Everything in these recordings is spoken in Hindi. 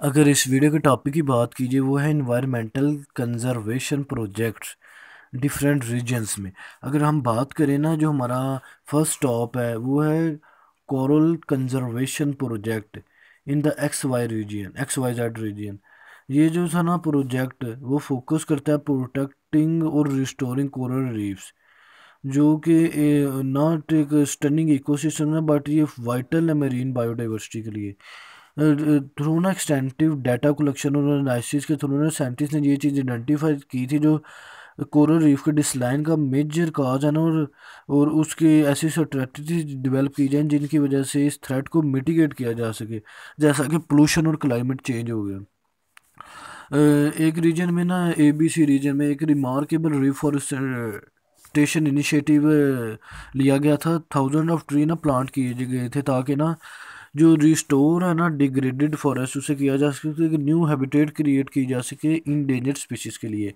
अगर इस वीडियो के टॉपिक की बात कीजिए, वो है environmental conservation projects different regions में। अगर हम बात करें ना, जो हमारा फ़र्स्ट टॉप है, वो है coral conservation project in the X Y region X Y Z region ये जो था ना प्रोजेक्ट वो फोकस करता है प्रोटेक्टिंग और रिस्टोरिंग कोरल रीफ्स जो कि नॉट एक स्टनिंग इकोसिस्टम है बट ये वाइटल है मेरीन बायोडाइवर्सिटी के लिए। थ्रू ना एक्सटेंटिव डाटा कलेक्शन और एनालिसिस के थ्रू ना साइंटिस्ट ने ये चीज़ आइडेंटिफाई की थी जो कोरल रीफ के डिसलाइन का मेजर काज है ना और और उसकी ऐसी स्ट्रेटजी डेवलप की जाए जिनकी वजह से इस थ्रेट को मिटिगेट किया जा सके, जैसा कि पोलूशन और क्लाइमेट चेंज हो गया। एक रीजन में ना ए बी सी रीजन में एक रिमार्केबल रिफॉरेस्टेशन इनिशिएटिव लिया गया था। थाउज़ेंड ऑफ़ ट्री ना प्लांट किए गए थे ताकि ना जो रिस्टोर है ना डिग्रेडेड फॉरेस्ट उसे किया जा सके एक न्यू हैबिटेट क्रिएट की जा सके इन डेंजर स्पीशीज़ के लिए।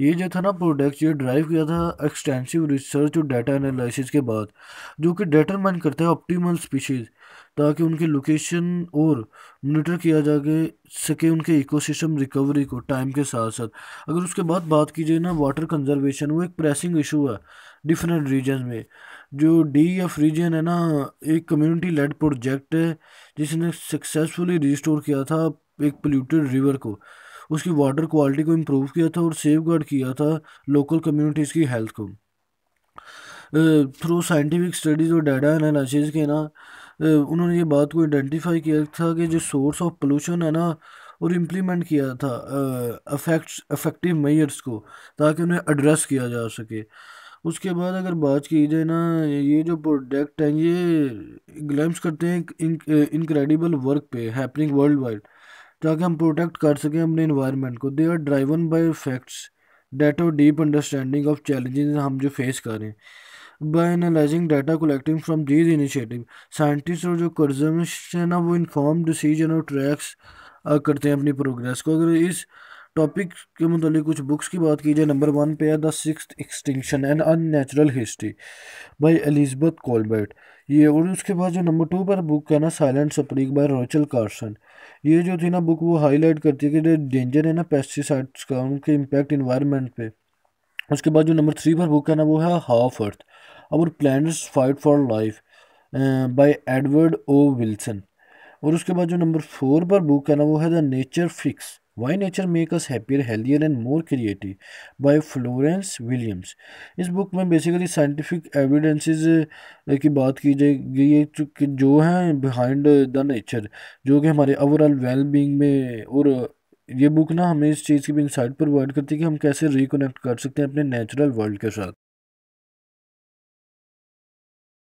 ये जो था ना प्रोडक्ट ये ड्राइव किया था एक्सटेंसिव रिसर्च और डाटा एनालिसिस के बाद, जो कि डिटरमाइन करता है ऑप्टीमल स्पीशीज़ ताकि उनकी लोकेशन और मोनिटर किया जा सके उनके इकोसिस्टम रिकवरी को टाइम के साथ साथ अगर उसके बाद बात की जाए ना वाटर कंजर्वेशन वो एक प्रेसिंग इशू है। डिफरेंट रीजन में। जो डी एफ़ रीजन है ना, एक कम्युनिटी लेड प्रोजेक्ट है, जिसने सक्सेसफुली रिस्टोर किया था एक पोल्यूटेड रिवर को। उसकी वाटर क्वालिटी को इम्प्रूव किया था और सेफ़ गार्ड किया था लोकल कम्युनिटीज़ की हेल्थ को। थ्रू साइंटिफिक स्टडीज़ और डाटा एनालिसिस के ना उन्होंने ये बात को आइडेंटिफाई किया था कि जो सोर्स ऑफ़ पोल्यूशन है ना, और इम्प्लीमेंट किया था अफेक्ट अफेक्टिव मेयर्स को, ताकि उन्हें एड्रेस किया जा सके। उसके बाद अगर बात की जाए ना, ये जो प्रोडक्ट हैं, ये ग्लैम्स करते हैं इनक्रेडिबल वर्क पे हैपनिंग वर्ल्ड वाइड ताकि हम प्रोटेक्ट कर सकें अपने इन्वायरमेंट को। They are driven by facts data और डीप अंडरस्टैंडिंग ऑफ़ चैलेंजेस हम जो फेस कर by analysing data collecting from these initiative scientist और जो कर्जमिस्ट है ना, वो इन्फॉर्म डिसीज़न और ट्रैक्स करते हैं अपनी प्रोग्रेस को। अगर इस टॉपिक के मतलब कुछ बुक्स की बात की जाए नंबर वन पे है the six extinction and unnatural history by Elizabeth Kolbert ये और उसके बाद जो नंबर टू पर बुक है ना silent spring by Rachel Carson ये जो थी ना बुक वो हाईलाइट करती है कि जो डेंजर है ना पेस्टिसाइड्स का, उनके इम्पैक्ट इन्वायरमेंट पे. उसके बाद जो नंबर थ्री पर बुक है ना, वो है हाफ़ अर्थ और planets fight for life by Edward O Wilson और उसके बाद जो नंबर फोर पर बुक है ना, वो है the nature fix why nature make us happier healthier and more creative by Florence Williams इस बुक में बेसिकली साइंटिफिक एविडेंसेस की बात की जाएगी है जो हैं बिहाइंड द नेचर जो कि हमारे ओवरऑल वेल बींग में, और, ये बुक ना हमें इस चीज़ की भी इंसाइट प्रोवाइड करती है कि हम कैसे रिकनेक्ट कर सकते हैं अपने नेचुरल वर्ल्ड के साथ।